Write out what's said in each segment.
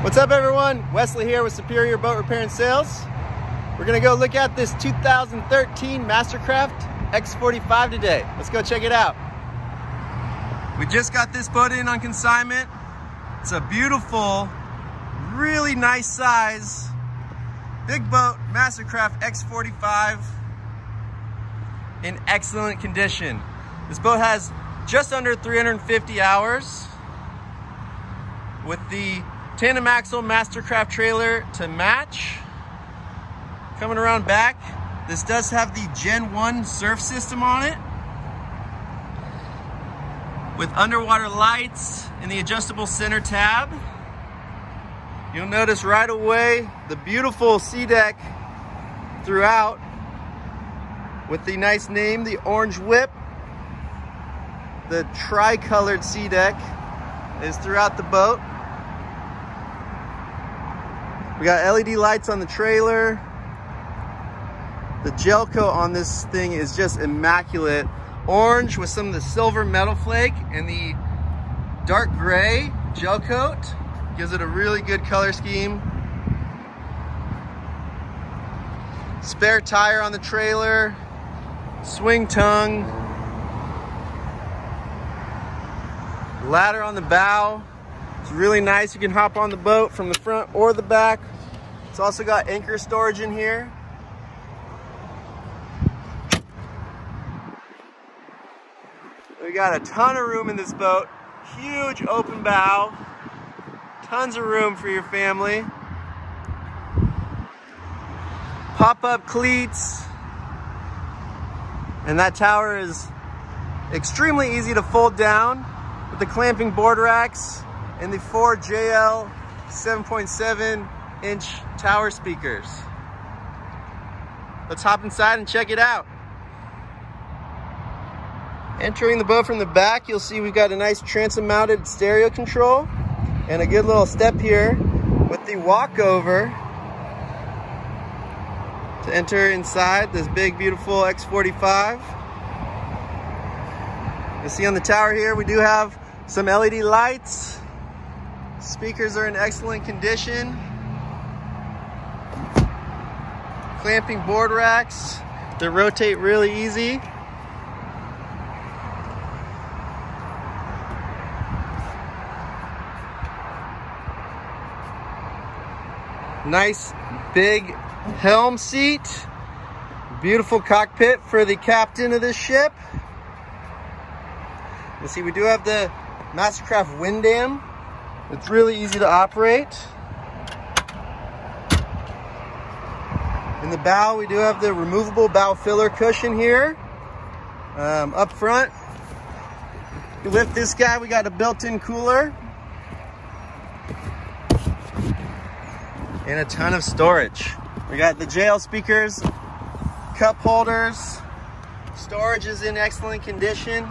What's up everyone? Wesley here with Superior Boat Repair and Sales. We're gonna go look at this 2013 Mastercraft X45 today. Let's go check it out. We just got this boat in on consignment. It's a beautiful, really nice size, big boat, Mastercraft X45 in excellent condition. This boat has just under 350 hours with the tandem axle Mastercraft trailer to match. Coming around back, this does have the Gen 1 surf system on it with underwater lights and the adjustable center tab. You'll notice right away the beautiful SeaDek throughout with the nice name, the Orange Whip. The tri-colored SeaDek is throughout the boat. We got LED lights on the trailer. The gel coat on this thing is just immaculate. Orange with some of the silver metal flake and the dark gray gel coat. Gives it a really good color scheme. Spare tire on the trailer. Swing tongue. Ladder on the bow. It's really nice. You can hop on the boat from the front or the back. It's also got anchor storage in here. We got a ton of room in this boat. Huge open bow. Tons of room for your family. Pop-up cleats. And that tower is extremely easy to fold down with the clamping board racks and the four JL 7.7 inch tower speakers. Let's hop inside and check it out. Entering the boat from the back, you'll see we've got a nice transom mounted stereo control and a good little step here with the walkover to enter inside this big, beautiful X45. You see on the tower here, we do have some LED lights Speakers are in excellent condition. Clamping board racks. They rotate really easy. Nice big helm seat. Beautiful cockpit for the captain of this ship. You see we do have the Mastercraft wind dam it's really easy to operate. In the bow, we do have the removable bow filler cushion here. Um, up front, you lift this guy, we got a built-in cooler. And a ton of storage. We got the JL speakers, cup holders, storage is in excellent condition.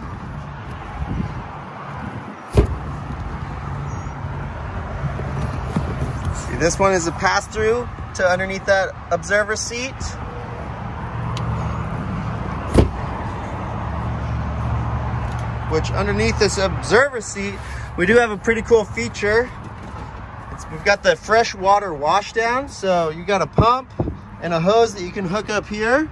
This one is a pass-through to underneath that observer seat. Which underneath this observer seat, we do have a pretty cool feature. It's, we've got the fresh water wash down. So you got a pump and a hose that you can hook up here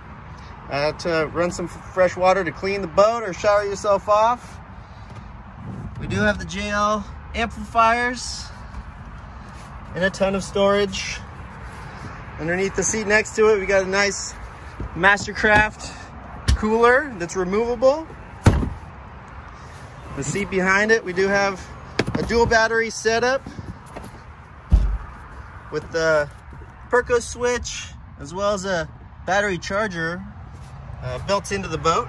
uh, to run some fresh water to clean the boat or shower yourself off. We do have the JL amplifiers and a ton of storage. Underneath the seat next to it, we got a nice Mastercraft cooler that's removable. The seat behind it, we do have a dual battery setup with the Perko switch, as well as a battery charger uh, built into the boat.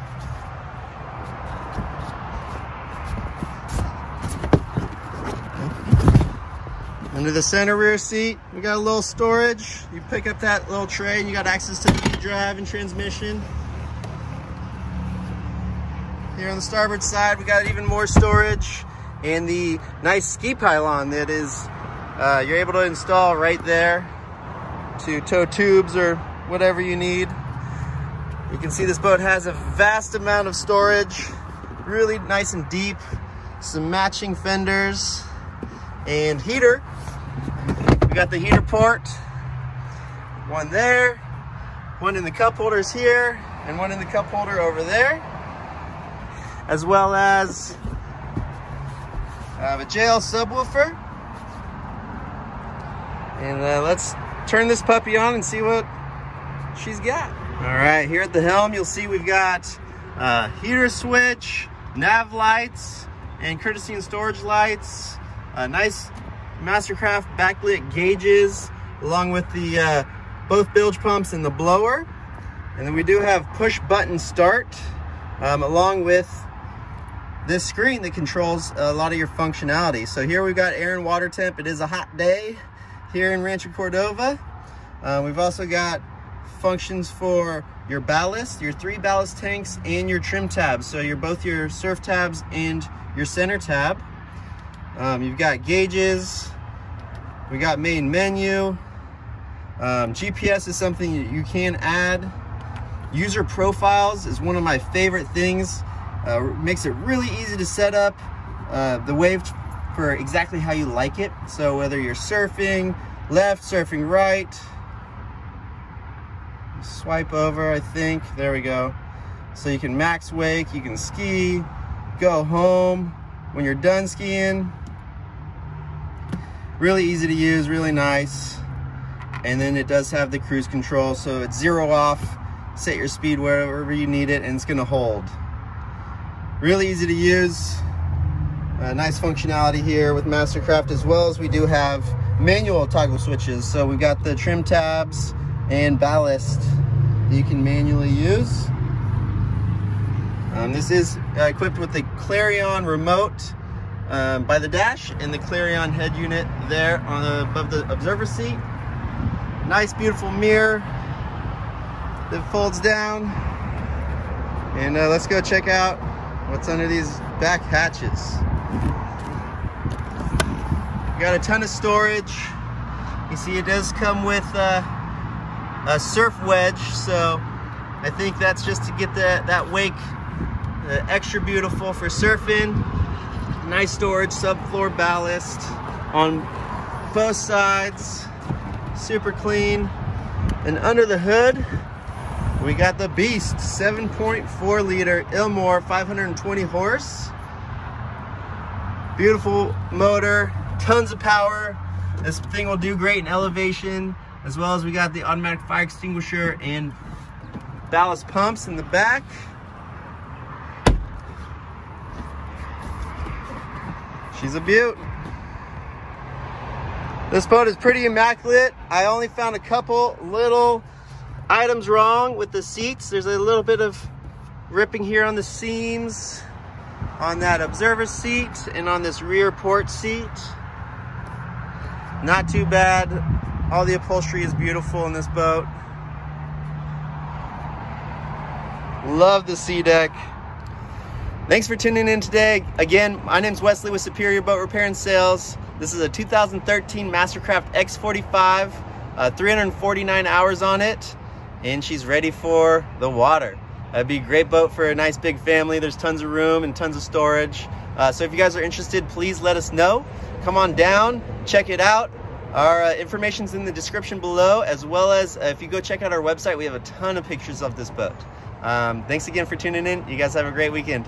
Under the center rear seat, we got a little storage. You pick up that little tray and you got access to the drive and transmission. Here on the starboard side, we got even more storage and the nice ski pylon that is, uh, you're able to install right there to tow tubes or whatever you need. You can see this boat has a vast amount of storage, really nice and deep, some matching fenders and heater got the heater port, one there, one in the cup holders here, and one in the cup holder over there, as well as uh, a JL subwoofer. And uh, let's turn this puppy on and see what she's got. All right, here at the helm, you'll see we've got uh, heater switch, nav lights, and courtesy and storage lights. a nice Mastercraft backlit gauges, along with the uh, both bilge pumps and the blower. And then we do have push button start, um, along with this screen that controls a lot of your functionality. So here we've got air and water temp. It is a hot day here in Rancho Cordova. Uh, we've also got functions for your ballast, your three ballast tanks, and your trim tabs. So you're both your surf tabs and your center tab. Um, you've got gauges. We got main menu. Um, GPS is something you can add. User profiles is one of my favorite things. Uh, makes it really easy to set up uh, the wave for exactly how you like it. So whether you're surfing left, surfing right, swipe over, I think. There we go. So you can max wake, you can ski, go home. When you're done skiing, really easy to use, really nice. And then it does have the cruise control, so it's zero off, set your speed wherever you need it, and it's gonna hold. Really easy to use. Uh, nice functionality here with Mastercraft as well as we do have manual toggle switches. So we've got the trim tabs and ballast that you can manually use. Um, this is uh, equipped with the Clarion remote um, by the dash and the Clarion head unit there on the, above the observer seat. Nice, beautiful mirror that folds down. And uh, let's go check out what's under these back hatches. Got a ton of storage. You see it does come with uh, a surf wedge, so I think that's just to get the, that wake uh, extra beautiful for surfing. Nice storage, subfloor ballast on both sides, super clean. And under the hood, we got the Beast 7.4 liter Ilmor 520 horse. Beautiful motor, tons of power. This thing will do great in elevation, as well as we got the automatic fire extinguisher and ballast pumps in the back. She's a beaut. This boat is pretty immaculate. I only found a couple little items wrong with the seats. There's a little bit of ripping here on the seams on that observer seat and on this rear port seat. Not too bad. All the upholstery is beautiful in this boat. Love the SeaDek. Thanks for tuning in today. Again, my name's Wesley with Superior Boat Repair and Sales. This is a 2013 Mastercraft X45, uh, 349 hours on it, and she's ready for the water. It'd be a great boat for a nice big family. There's tons of room and tons of storage. Uh, so if you guys are interested, please let us know. Come on down, check it out. Our uh, information's in the description below, as well as uh, if you go check out our website, we have a ton of pictures of this boat. Um, thanks again for tuning in. You guys have a great weekend.